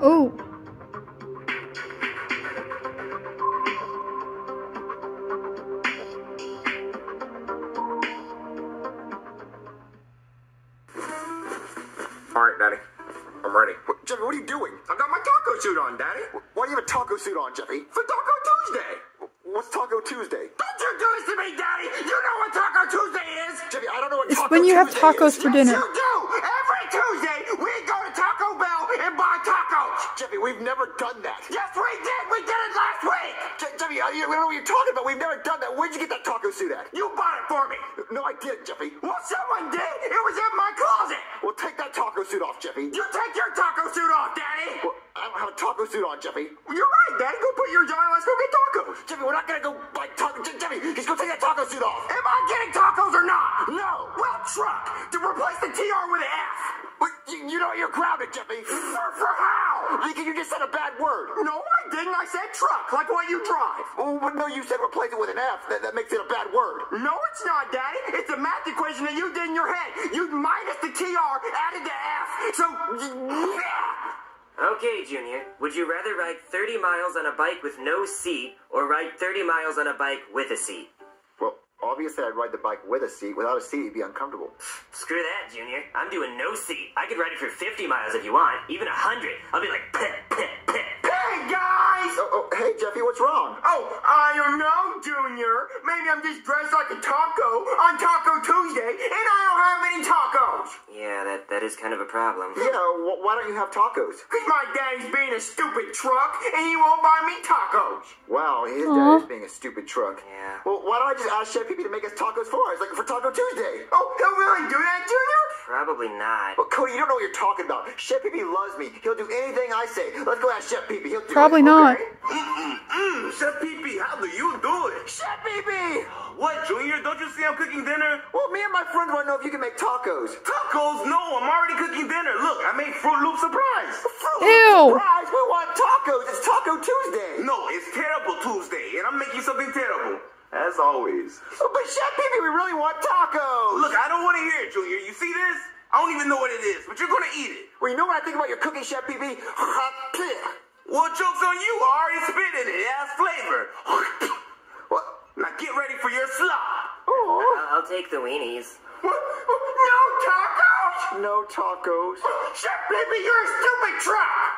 Oh. All right, Daddy. I'm ready. What, Jeffy, what are you doing? I've got my taco suit on, Daddy. Why do you have a taco suit on, Jeffy? For Taco Tuesday. What's Taco Tuesday? Don't you do this to me, Daddy. You know what Taco Tuesday is. Jeffy, I don't know what It's Taco when you have tacos is. for dinner. We've never done that. Where'd you get that taco suit at? You bought it for me. No, I didn't, Jeffy. Well, someone did. It was in my closet. Well, take that taco suit off, Jeffy. You take your taco suit off, Daddy. Well, I don't have a taco suit on, Jeffy. You're right, Daddy. Go put yours on. Let's go get tacos. Jeffy, we're not gonna go like taco. Je- Jeffy, just go take that taco suit off. Am I getting tacos or not? No. Well, truck. To replace the TR with an F. But you, you know you're grounded, Jeffy. For, for how? Because you just said a bad word. No, I didn't. I said truck, like what you drive. Oh, but no, you said replace it with an F. That, that makes it a bad word. No, it's not, Daddy. It's a math equation that you did in your head. You minus the TR, added the F. So, yeah. Okay, Junior. Would you rather ride 30 miles on a bike with no seat or ride 30 miles on a bike with a seat? Obviously I'd ride the bike with a seat. Without a seat, it'd be uncomfortable. Screw that, Junior. I'm doing no seat. I could ride it for 50 miles if you want, even 100. I'll be like, pit, pit, pit. Hey, guys! Oh, oh, hey, Jeffy, what's wrong? Oh, I don't know, Junior. Maybe I'm just dressed like a taco on Taco Tuesday, and I don't have any tacos. Yeah, that, that is kind of a problem. Yeah, wh- why don't you have tacos? Because my daddy's being a stupid truck, and he won't buy me tacos. Wow, his Aw. dad is being a stupid truck. Yeah. Well, why don't I just ask Chef Pee to make us tacos for us, like for Taco Tuesday? Oh, he'll really do that, Junior? Probably not. But Cody, you don't know what you're talking about. Chef Pee loves me. He'll do anything I say. Let's go ask Chef Pee He'll do it. Probably it. not. Mmm, Chef Pee how do you do it? Chef Pee What, Junior? Don't you see I'm cooking dinner? Well, me and my friends want to know if you can make tacos. Tacos? No, I'm already cooking dinner. Look, I made Fruit Loop Surprise. Fruit Ew. Surprise, we want tacos. It's Taco Tuesday. No, it's Terrible Tuesday, and I'm making something terrible. As always. Oh, but Chef Pee we really want tacos. Look, I don't want to hear it, Junior. You see this? I don't even know what it is, but you're gonna eat it. Well, you know what I think about your cooking, Chef Pee Well, joke's on you. I already spit in it. It has flavor. What? Now get ready for your slop. Oh, I'll, I'll take the weenies. What? No tacos? no tacos. Chef Baby, you're a stupid truck.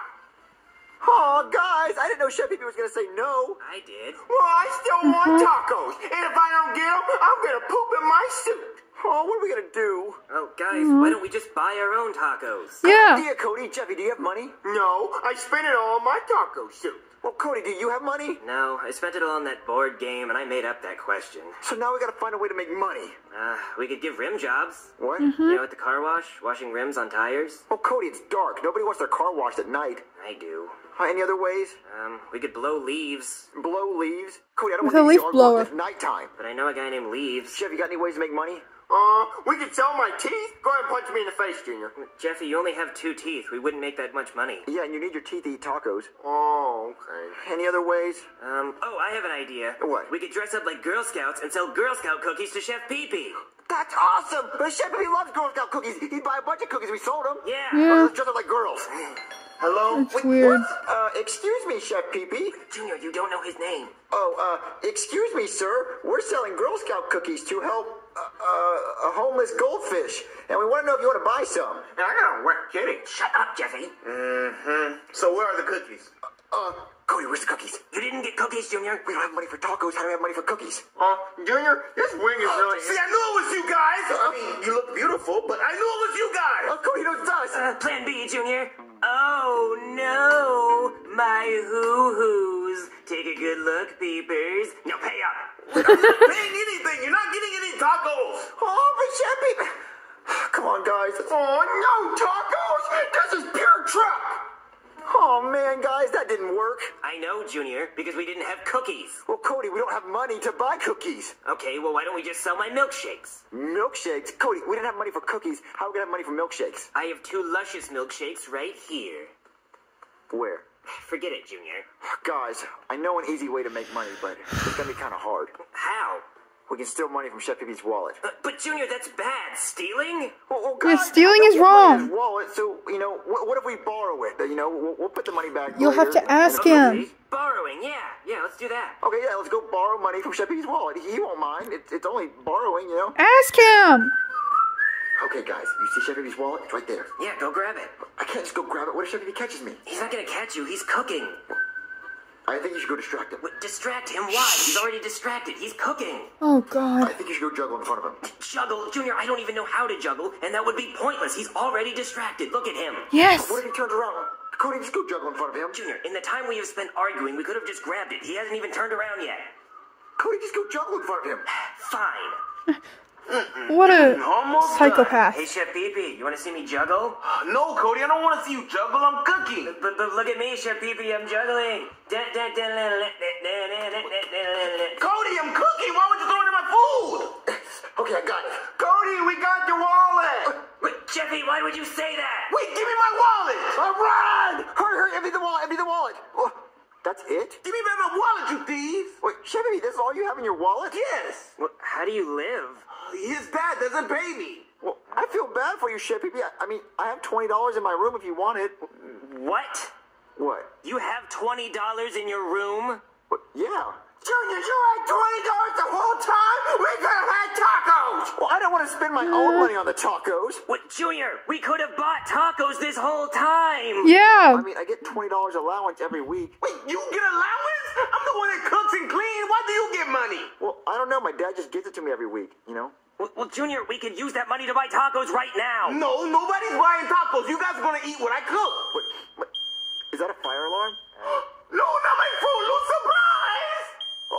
Oh, guys, I didn't know Chef Pee was going to say no. I did. Well, I still want mm-hmm. tacos, and if I don't get them, I'm gonna poop in my suit. Oh, what are we going to do? Oh, guys, mm-hmm. why don't we just buy our own tacos? Yeah. Idea, Cody. Jeffy, do you have money? No, I spent it all on my taco suit. Well, Cody, do you have money? No, I spent it all on that board game, and I made up that question. So now we got to find a way to make money. Uh, we could give rim jobs. What? Mm-hmm. You know, at the car wash, washing rims on tires. Oh, Cody, it's dark. Nobody wants their car washed at night. I do. Uh, any other ways? Um, we could blow leaves, Blow leaves? Cody, I don't With want a to leaf yard blower. work at nighttime. but I know a guy named Leaves. Chef, you got any ways to make money? Uh, we could sell my teeth. Go ahead and punch me in the face, Junior. Jeffy, you only have two teeth. We wouldn't make that much money. Yeah, and you need your teeth to eat tacos. Oh, okay. Any other ways? Um, oh, I have an idea. What? We could dress up like Girl Scouts and sell Girl Scout cookies to Chef Pee Pee. That's awesome! But Chef Pee loves Girl Scout cookies. He'd buy a bunch of cookies. We sold them. Yeah. Yeah. Let's dress up like girls. Hello? That's weird. Uh, excuse me, Chef Pee Pee. Junior, you don't know his name. Oh, uh, excuse me, sir. We're selling Girl Scout cookies to help uh, uh, a homeless goldfish, and we want to know if you want to buy some. I don't work kidding. Shut up, Jeffy. Mm-hmm. So where are the cookies? Uh, Cody, where's the cookies? You didn't get cookies, Junior. We don't have money for tacos. How do we have money for cookies? Uh, Junior, this wing is really. See, I knew it was you guys. I mean, you look beautiful, but I knew it was you guys. Oh, Cody knows it's us. Uh, plan B, Junior. Oh no, my hoo-hoos. Take a good look, peepers. Now pay up. You're not paying anything. You're not getting any tacos. Oh, but Chef Pee Pee. Come on, guys. Oh, no tacos! This is pure truck! Oh, man, guys, that didn't work. I know, Junior, because we didn't have cookies. Well, Cody, we don't have money to buy cookies. Okay, well, why don't we just sell my milkshakes? Milkshakes? Cody, we didn't have money for cookies. How are we to have money for milkshakes? I have two luscious milkshakes right here. Where? Forget it, Junior. Guys, I know an easy way to make money, but it's to be kind of hard. How? We can steal money from Chef Pee-Pee's wallet. But, but Junior, that's bad. Stealing? Well, well, Yeah, stealing is got money in wrong. Wallet, so you know, what, what if we borrow it? You know, we'll, we'll put the money back. You'll have to ask Okay, him. Okay, Borrowing, yeah, yeah, let's do that. Okay, yeah, let's go borrow money from Chef Pee-Pee's wallet. He, he won't mind. It's, it's only borrowing, you know. Ask him. Okay, guys, you see Chef Pee-Pee's wallet? It's right there. Yeah, go grab it. I can't just go grab it. What if Chef Pee-Pee catches me? He's not gonna catch you. He's cooking. I think you should go distract him. Wait, distract him. Why? He's already distracted. He's cooking. Oh God. I think you should go juggle in front of him. Juggle, Junior. I don't even know how to juggle, and that would be pointless. He's already distracted. Look at him. Yes. What if he turns around? Cody, just go juggle in front of him. Junior, in the time we have spent arguing, we could have just grabbed it. He hasn't even turned around yet. Cody, just go juggle in front of him. Fine. What a Almost psychopath. Done. Hey, Chef Pee you want to see me juggle? No, Cody, I don't want to see you juggle. I'm cooking. But, but look at me, Chef Pee I'm juggling. Cody, I'm cooking. Why would you throw it in my food? okay, I got it. Cody, we got your wallet. But, Jeffy, why would you say that? Wait, give me my wallet. I run. Hurry, hurry, empty the wallet, empty the wallet. That's it? Chef this is all you have in your wallet? Yes. Well, how do you live? His dad doesn't pay me. Well, I feel bad for you. I, I mean, I have $20 in my room if you want it. What? What? You have $20 in your room? What? Yeah. Junior, you had twenty dollars the whole time. We could have had tacos. Well, I don't want to spend my own money on the tacos. What, Junior? We could have bought tacos this whole time. Yeah. I mean, I get $20 allowance every week. Wait, you get allowance? I'm the one that cooks and cleans. Why do you get money? Well, I don't know. My dad just gives it to me every week, you know? Well, well, Junior, we could use that money to buy tacos right now. No, nobody's buying tacos. You guys are gonna eat what I cook. Wait, wait, is that a fire alarm? No, not my food. No surprise.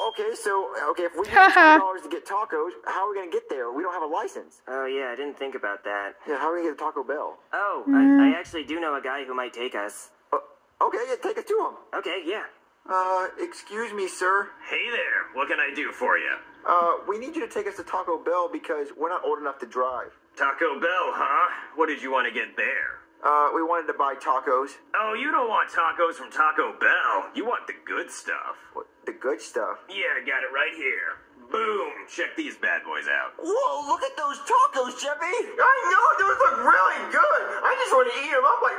Okay, so, okay, if we need $20 to get tacos, how are we going to get there? We don't have a license. Oh, yeah, I didn't think about that. Yeah, how are we going to get to Taco Bell? Oh, I, I actually do know a guy who might take us. Uh, okay, yeah, take us to him. Okay, yeah. Uh, excuse me, sir. Hey there, what can I do for you? Uh, we need you to take us to Taco Bell because we're not old enough to drive. Taco Bell, huh? What did you want to get there? Uh, we wanted to buy tacos. Oh, you don't want tacos from Taco Bell. You want the good stuff. What, the good stuff. Yeah, I got it right here. Boom! Check these bad boys out. Whoa, look at those tacos, Jeffy! I know those look really good. I just want to eat them up like.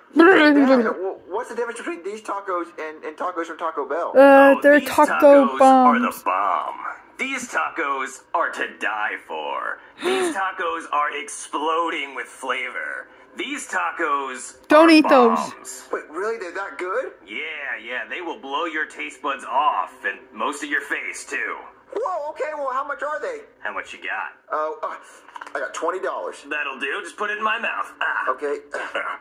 Yeah, what's the difference between these tacos and, and tacos from Taco Bell? Uh, Oh, they're these taco tacos are the bomb. These tacos are to die for. These tacos are exploding with flavor. These tacos Don't are eat those. bombs. Wait, really? They're that good? Yeah, yeah, they will blow your taste buds off and most of your face too. Whoa, okay, well, how much are they? How much you got? Oh, uh, I got $20. That'll do. Just put it in my mouth. Ah. Okay.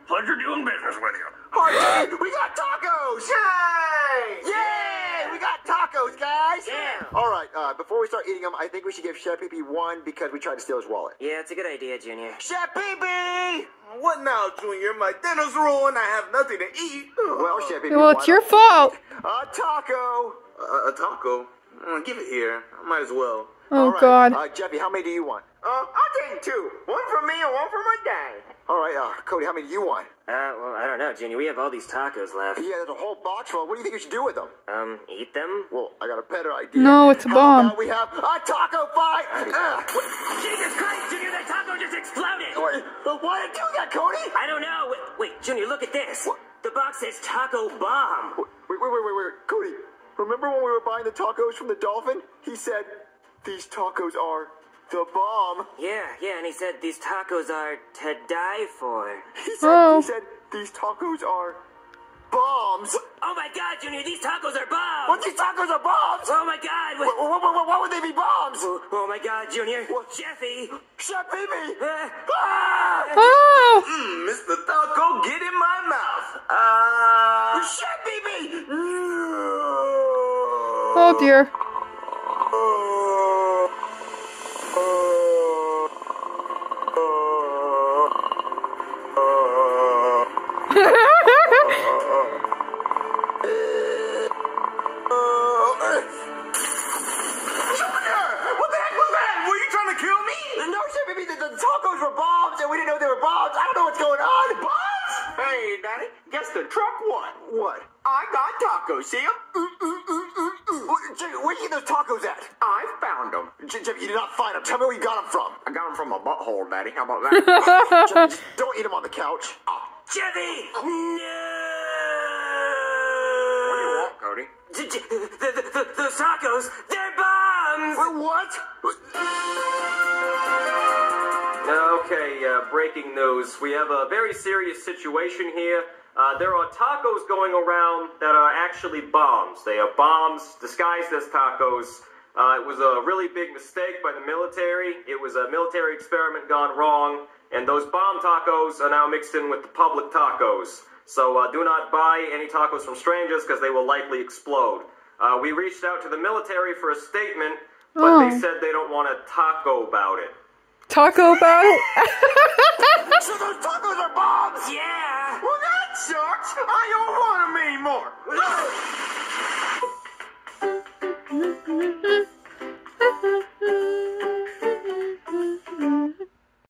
Pleasure doing business with you. Alright, we got tacos! Yay! Yay! We got tacos, guys! Yeah. Alright, uh, before we start eating them, I think we should give Chef Pee one because we tried to steal his wallet. Yeah, it's a good idea, Junior. Chef Pee What now, Junior? My dinner's ruined. I have nothing to eat. Well, Chef Pee Well, it's your fault. A taco! Uh, a taco. Uh, give it here. I might as well. Oh Alright, God. Uh, Jeffy, how many do you want? Uh, I'll take two. One for me and one for my dad. Alright, uh, Cody, how many do you want? Uh, well, I don't know, Junior. We have all these tacos left. Yeah, there's a whole box full. What do you think you should do with them? Um, eat them? Well, I got a better idea. No, it's a How bomb. about we have a taco fight? Ugh. Jesus Christ, Junior, that taco just exploded! Wait, uh, why did you do that, Cody? I don't know. Wait, wait, Junior, look at this. What? The box says Taco Bomb. Wait, wait, wait, wait, wait. Cody, remember when we were buying the tacos from the dolphin? He said, these tacos are the bomb. Yeah, yeah, and he said these tacos are to die for. He said, Oh. he said, these tacos are bombs. Oh my God, Junior, these tacos are bombs! What, these tacos are bombs? Oh my God! Why, What? why, why, why would they be bombs? Oh, oh my God, Junior! What? Jeffy! Chef Pee Uh, Ah! Oh. Mm, Mr. Taco, get in my mouth. Ah. Chef Pee Oh dear. From. I got them from my butthole, Daddy. How about that? Jimmy, just don't eat them on the couch. Jimmy! what do you No! want, Cody? J- j- the, the, the, those tacos, they're bombs! Wait, what? Okay, uh, breaking news. We have a very serious situation here. Uh, there are tacos going around that are actually bombs. They are bombs disguised as tacos. Uh, it was a really big mistake by the military. It was a military experiment gone wrong, and those bomb tacos are now mixed in with the public tacos. So uh, do not buy any tacos from strangers because they will likely explode. Uh, we reached out to the military for a statement, but oh. they said they don't want to taco about it. Taco about it? so those tacos are bombs? Yeah. Well, that sucks. I don't want them anymore. Mm-hmm.